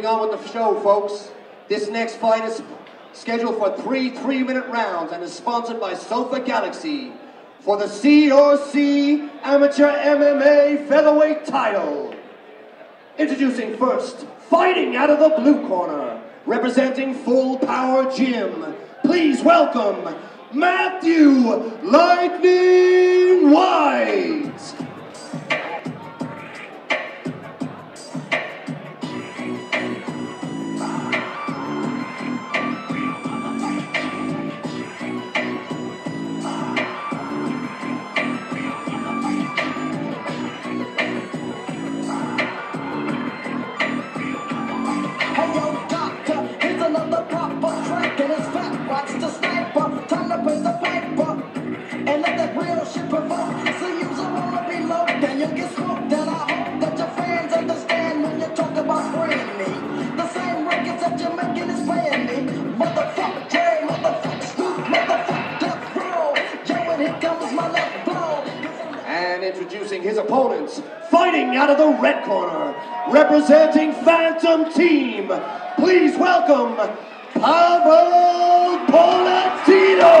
Moving on with the show, folks. This next fight is scheduled for three three-minute rounds and is sponsored by Sofa Galaxy for the CRC Amateur MMA Featherweight title. Introducing first, fighting out of the blue corner, representing Full Power Gym. Please welcome Matthew Lightning Whyte. Introducing his opponents, fighting out of the red corner, representing Fantom Team. Please welcome Pawel Politylo.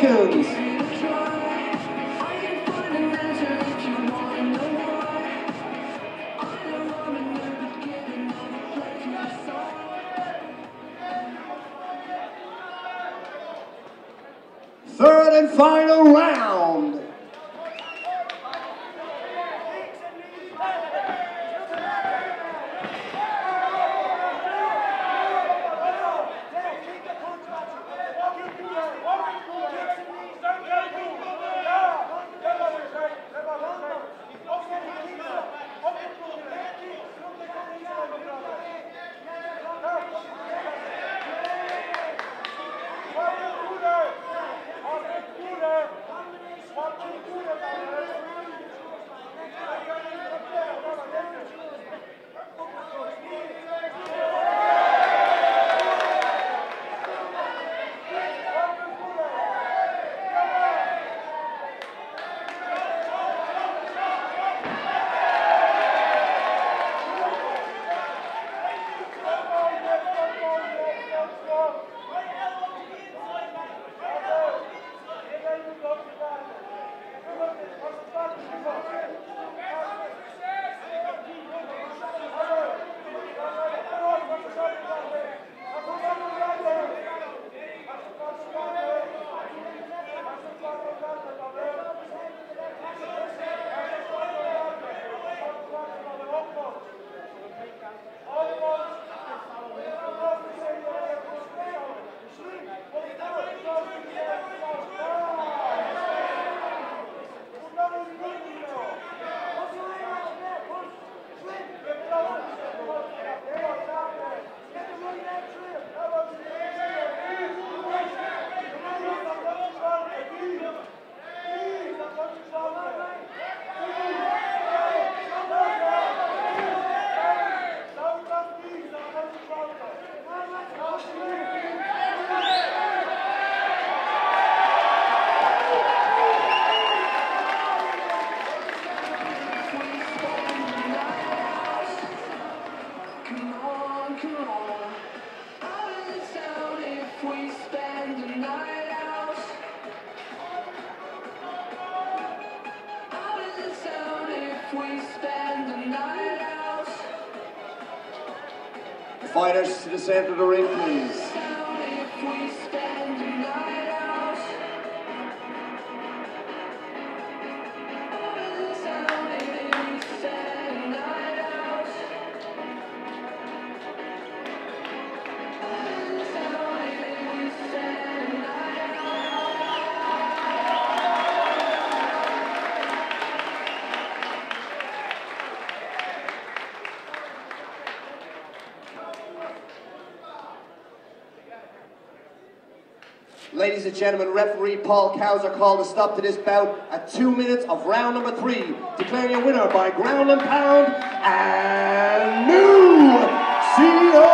seconds. Third and final round. Fighters to the center of the ring, please. Ladies and gentlemen, referee Paul Cowser called a stop to this bout at two minutes of round number three, declaring a winner by ground and pound and new Featherweight